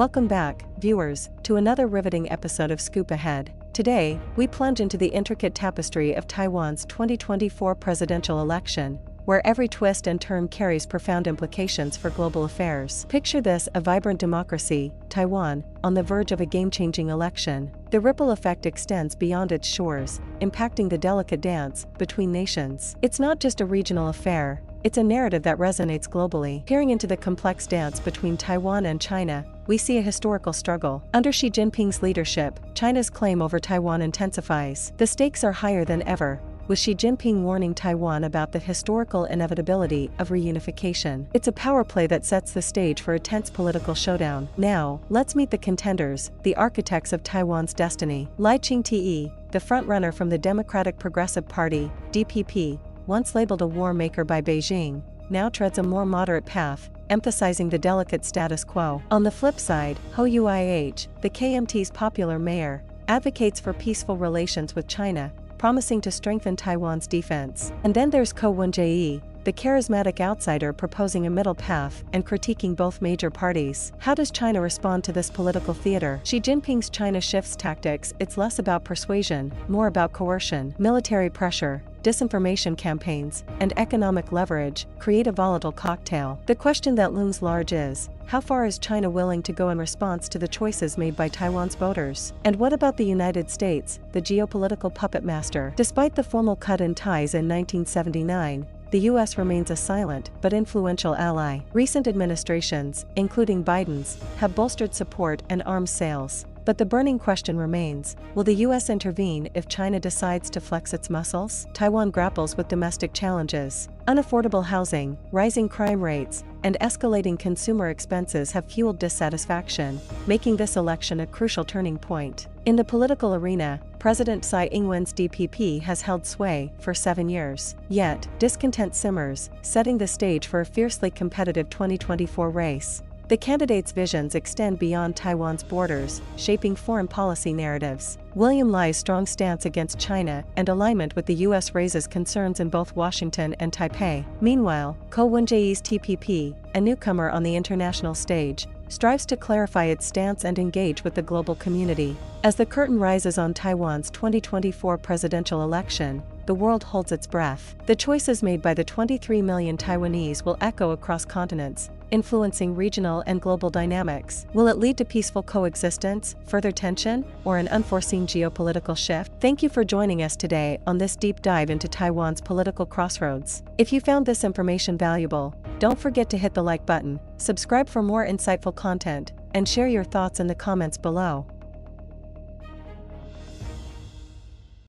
Welcome back, viewers, to another riveting episode of Scoop Ahead. Today, we plunge into the intricate tapestry of Taiwan's 2024 presidential election, where every twist and turn carries profound implications for global affairs. Picture this a vibrant democracy, Taiwan, on the verge of a game changing election. The ripple effect extends beyond its shores, impacting the delicate dance between nations. It's not just a regional affair, it's a narrative that resonates globally. Peering into the complex dance between Taiwan and China, we see a historical struggle. Under Xi Jinping's leadership, China's claim over Taiwan intensifies. The stakes are higher than ever, with Xi Jinping warning Taiwan about the historical inevitability of reunification. It's a power play that sets the stage for a tense political showdown. Now, let's meet the contenders, the architects of Taiwan's destiny. Lai Ching-te, the frontrunner from the Democratic Progressive Party, DPP, once labeled a war maker by Beijing, now treads a more moderate path, emphasizing the delicate status quo. On the flip side, Hou Yu-ih, the KMT's popular mayor, advocates for peaceful relations with China, promising to strengthen Taiwan's defense. And then there's Ko Wen-je, the charismatic outsider proposing a middle path and critiquing both major parties. How does China respond to this political theater? Xi Jinping's China shifts tactics, it's less about persuasion, more about coercion, military pressure, disinformation campaigns, and economic leverage create a volatile cocktail. The question that looms large is, how far is China willing to go in response to the choices made by Taiwan's voters? And what about the United States, the geopolitical puppet master? Despite the formal cut in ties in 1979, the U.S. remains a silent but influential ally. Recent administrations, including Biden's, have bolstered support and arms sales, but the burning question remains will the US intervene if China decides to flex its muscles? Taiwan grapples with domestic challenges. Unaffordable housing, rising crime rates, and escalating consumer expenses have fueled dissatisfaction, making this election a crucial turning point. In the political arena, President Tsai Ing-wen's DPP has held sway for seven years. Yet, discontent simmers, setting the stage for a fiercely competitive 2024 race. The candidates' visions extend beyond Taiwan's borders, shaping foreign policy narratives. William Lai's strong stance against China and alignment with the U.S. raises concerns in both Washington and Taipei. Meanwhile, Ko Wen-je's TPP, a newcomer on the international stage, strives to clarify its stance and engage with the global community. As the curtain rises on Taiwan's 2024 presidential election, the world holds its breath. The choices made by the 23 million Taiwanese will echo across continents, influencing regional and global dynamics. Will it lead to peaceful coexistence, further tension, or an unforeseen geopolitical shift? Thank you for joining us today on this deep dive into Taiwan's political crossroads. If you found this information valuable, don't forget to hit the like button, subscribe for more insightful content, and share your thoughts in the comments below.